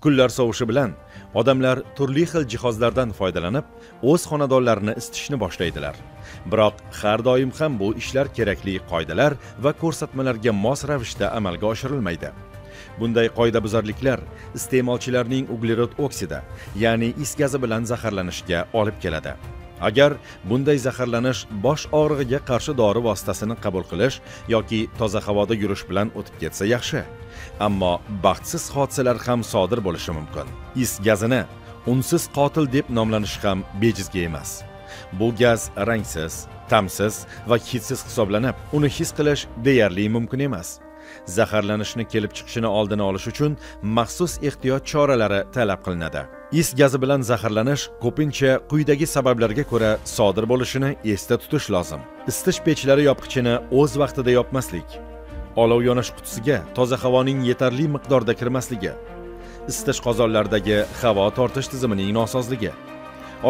kunlar sovishi bilan odamlar turli xil jihozlardan foydalanib o'z xonadonlarini isitishni boshlaydilar. Biroq har doim ham bu ishlar kerakli qoidalar va ko'rsatmalarga mos ravishda amalga oshirilmaydi. Bunday qoidabuzarliklar iste'molchilarning uglerod oksidi ya'ni is gazi bilan zaharlanishga olib keladi. Agar bunday zaharlanish bosh og'rig'iga qarshi dori vositasini qabul qilish yoki toza havoda yurish bilan o'tib ketsa yaxshi. Ammo baxtsiz hodisalar ham sodir bo'lishi mumkin. Is gazini unsiz qotil deb nomlanishi ham bejizga emas. Bu gaz rangsiz ta'msiz va hidsiz hisoblanib uni his qilish deyarli mumkin emas. Zaharlanishni kelib chiqishini oldini olish uchun maxsus ehtiyot choralari talab qilinadi. Is gazi bilan zaharlanish ko'pincha quyidagi sabablarga ko'ra sodir bo'lishini esda tutish lozim. Isitish pechlari yopqichini o'z vaqtida yopmaslik. Olov yonish qutisiga toza havoning yetarli miqdorda kirmasligi isitish qozonlaridagi havo tortish tizimining nosozligi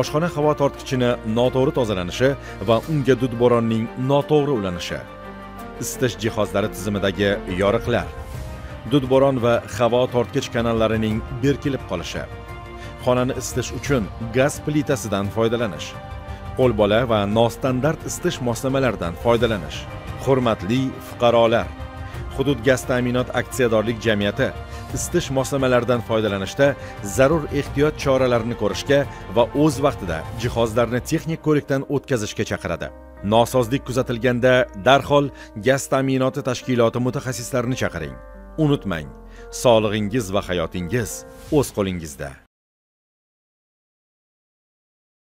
oshxona havo tortgichini noto'g'ri tozalanishi va unga dud bo'ronning noto'g'ri ulanishi isitish jihozlari tizimidagi yoriqlar dud bo'ron va havo tortgich kanallarining berkilib qolishi xonani isitish uchun gaz plitasidan foydalanish qo'lbola va nostandart isitish moslamalaridan foydalanish hurmatli fuqarolar. Hudud gaz ta'minot aksiyadorlik jamiyati isitish moslamalaridan foydalanishda zarur ehtiyot choralarini ko'rishga va o'z vaqtida jihozlarni texnik ko'rikdan o'tkazishga chaqiradi. Nosozlik kuzatilganda darhol gaz ta'minoti tashkiloti mutaxassislarini chaqiring. Unutmang sog'lig'ingiz va hayotingiz o'z qo'lingizda.